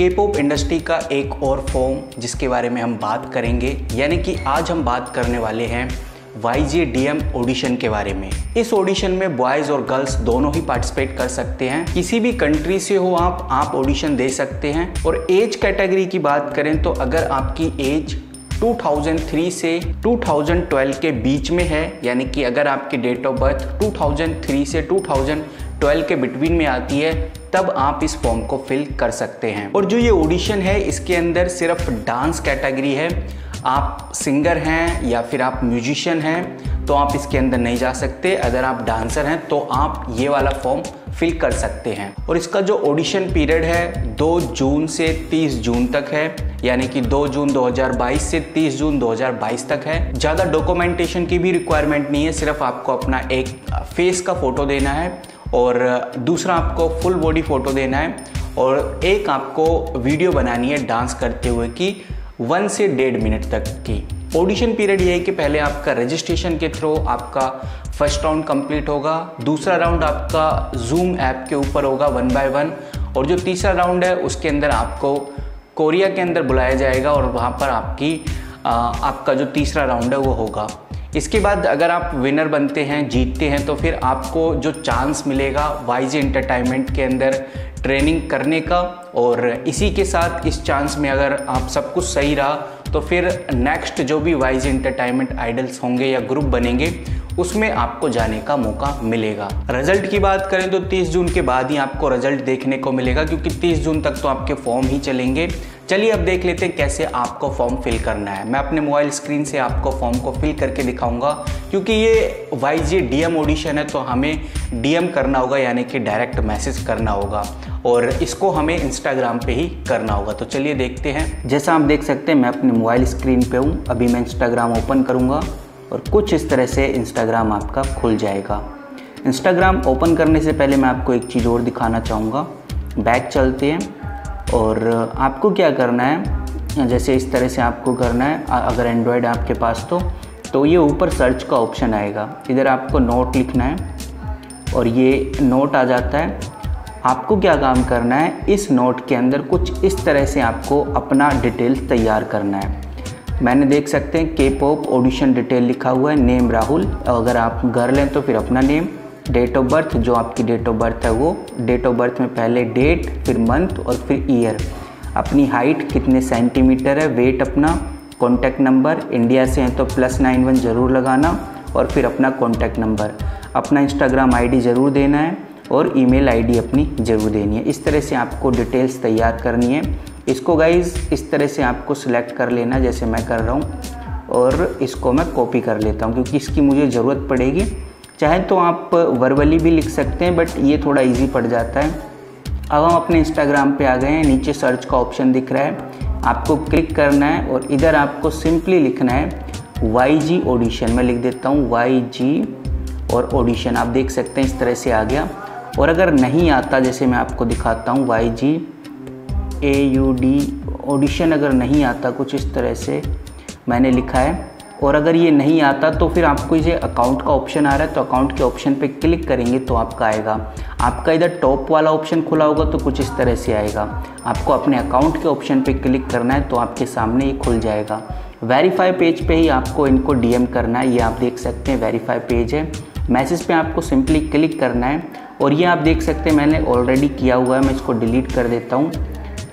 के pop industry का एक और फॉर्म जिसके बारे में हम बात करेंगे, यानी कि आज हम बात करने वाले हैं Y G D M audition के बारे में। इस ऑडिशन में बॉयज़ और गर्ल्स दोनों ही पार्टिसिपेट कर सकते हैं। किसी भी कंट्री से हो आप आप ऑडिशन दे सकते हैं। और एज कैटेगरी की बात करें तो अगर आपकी एज 2003 से 2012 के बीच में है, यानी कि अगर आपकी डेट ऑफ़ बर्थ 2003 से 2012 के बिटवीन में आती है, तब आप इस फॉर्म को फिल कर सकते हैं। और जो ये ऑडिशन है, इसके अंदर सिर्फ़ डांस कैटेगरी है। आप सिंगर हैं या फिर आप म्यूजिशियन हैं तो आप इसके अंदर नहीं जा सकते। अगर आप डांसर हैं तो आप ये वाला फॉर्म फिल कर सकते हैं। और इसका जो ऑडिशन पीरियड है 2 जून से 30 जून तक है। यानी कि 2 जून 2022 से 30 जून 2022 तक है। ज़्यादा डॉक्यूमेंटेशन की भी रिक्वायरमेंट नहीं है, सिर्फ़ आपको अपना एक फेस का फ़ोटो देना है। और दूसरा आपको फुल बॉडी फ़ोटो देना है और एक आपको वीडियो बनानी है डांस करते हुए की वन से डेढ़ मिनट तक की। ऑडिशन पीरियड ये है कि पहले आपका रजिस्ट्रेशन के थ्रू आपका फ़र्स्ट राउंड कंप्लीट होगा दूसरा राउंड आपका जूम ऐप के ऊपर होगा वन बाय वन और जो तीसरा राउंड है उसके अंदर आपको कोरिया के अंदर बुलाया जाएगा और वहाँ पर आपकी आ, आपका जो तीसरा राउंड है वो होगा। इसके बाद अगर आप विनर बनते हैं, जीतते हैं तो फिर आपको जो चांस मिलेगा वाइज एंटरटेनमेंट के अंदर ट्रेनिंग करने का, और इसी के साथ इस चांस में अगर आप सब कुछ सही रहा तो फिर नेक्स्ट जो भी वाइज एंटरटेनमेंट आइडल्स होंगे या ग्रुप बनेंगे उसमें आपको जाने का मौका मिलेगा। रिज़ल्ट की बात करें तो 30 जून के बाद ही आपको रिज़ल्ट देखने को मिलेगा, क्योंकि 30 जून तक तो आपके फॉर्म ही चलेंगे। चलिए अब देख लेते हैं कैसे आपको फॉर्म फिल करना है। मैं अपने मोबाइल स्क्रीन से आपको फॉर्म को फिल करके दिखाऊँगा, क्योंकि ये Y G D M audition है तो हमें डी एम करना होगा, यानी कि डायरेक्ट मैसेज करना होगा, और इसको हमें इंस्टाग्राम पे ही करना होगा। तो चलिए देखते हैं। जैसा आप देख सकते हैं, मैं अपने मोबाइल स्क्रीन पे हूँ। अभी मैं इंस्टाग्राम ओपन करूँगा। और कुछ इस तरह से इंस्टाग्राम आपका खुल जाएगा। इंस्टाग्राम ओपन करने से पहले मैं आपको एक चीज़ और दिखाना चाहूँगा। बैक चलते हैं और आपको क्या करना है? जैसे इस तरह से आपको करना है अगर एंड्रॉयड आपके पास तो तो ये ऊपर सर्च का ऑप्शन आएगा। इधर आपको नोट लिखना है और ये नोट आ जाता है। आपको क्या काम करना है? इस नोट के अंदर कुछ इस तरह से आपको अपना डिटेल्स तैयार करना है। मैंने देख सकते हैं के पॉप ऑडिशन डिटेल लिखा हुआ है नेम राहुल। अगर आप घर लें तो फिर अपना नेम डेट ऑफ़ बर्थ जो आपकी डेट ऑफ़ बर्थ है वो। डेट ऑफ़ बर्थ में पहले डेट फिर मंथ और फिर ईयर अपनी हाइट कितने सेंटीमीटर है वेट अपना कॉन्टैक्ट नंबर इंडिया से हैं तो प्लस नाइन वन ज़रूर लगाना और फिर अपना कॉन्टैक्ट नंबर अपना इंस्टाग्राम आईडी ज़रूर देना है और ईमेल आईडी अपनी ज़रूर देनी है। इस तरह से आपको डिटेल्स तैयार करनी है। इसको गाइज़ इस तरह से आपको सिलेक्ट कर लेना जैसे मैं कर रहा हूँ। और इसको मैं कॉपी कर लेता हूँ क्योंकि इसकी मुझे ज़रूरत पड़ेगी। चाहे तो आप वर्बली भी लिख सकते हैं बट ये थोड़ा इजी पड़ जाता है। अब हम अपने इंस्टाग्राम पे आ गए हैं, नीचे सर्च का ऑप्शन दिख रहा है। आपको क्लिक करना है और इधर आपको सिंपली लिखना है वाई जी ऑडिशन मैं लिख देता हूँ वाई जी और ऑडिशन आप देख सकते हैं इस तरह से आ गया। और अगर नहीं आता, जैसे मैं आपको दिखाता हूँ Y G A U D audition अगर नहीं आता, कुछ इस तरह से मैंने लिखा है। और अगर ये नहीं आता तो फिर आपको ये अकाउंट का ऑप्शन आ रहा है तो अकाउंट के ऑप्शन पे क्लिक करेंगे तो आपका आएगा। आपका इधर टॉप वाला ऑप्शन खुला होगा तो कुछ इस तरह से आएगा। आपको अपने अकाउंट के ऑप्शन पे क्लिक करना है तो आपके सामने ये खुल जाएगा। वेरीफाई पेज पे ही आपको इनको डीएम करना है। ये आप देख सकते हैं वेरीफाई पेज है। मैसेज पे आपको सिंपली क्लिक करना है। और ये आप देख सकते हैं, मैंने ऑलरेडी किया हुआ है, मैं इसको डिलीट कर देता हूँ।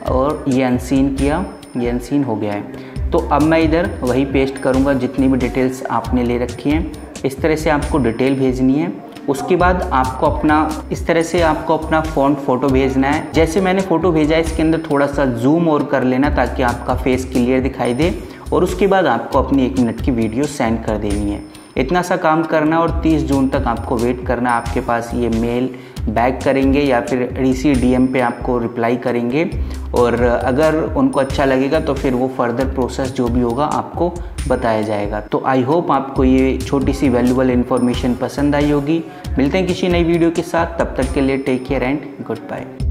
और ये अनसीन किया, ये अनसीन हो गया है। तो अब मैं इधर वही पेस्ट करूँगा, जितनी भी डिटेल्स आपने ले रखी हैं। इस तरह से आपको डिटेल भेजनी है। उसके बाद आपको अपना, इस तरह से आपको अपना फ़ॉन्ट फ़ोटो भेजना है। जैसे मैंने फ़ोटो भेजा है, इसके अंदर थोड़ा सा जूम और कर लेना, ताकि आपका फेस क्लियर दिखाई दे। और उसके बाद आपको अपनी एक मिनट की वीडियो सेंड कर देनी है। इतना सा काम करना और 30 जून तक आपको वेट करना, आपके पास ये मेल बैक करेंगे या फिर डी डीएम पे आपको रिप्लाई करेंगे। और अगर उनको अच्छा लगेगा तो फिर वो फर्दर प्रोसेस जो भी होगा, आपको बताया जाएगा। तो आई होप आपको ये छोटी सी वैल्यूबल इन्फॉर्मेशन पसंद आई होगी। मिलते हैं किसी नई वीडियो के साथ। तब तक के लिए take care and good bye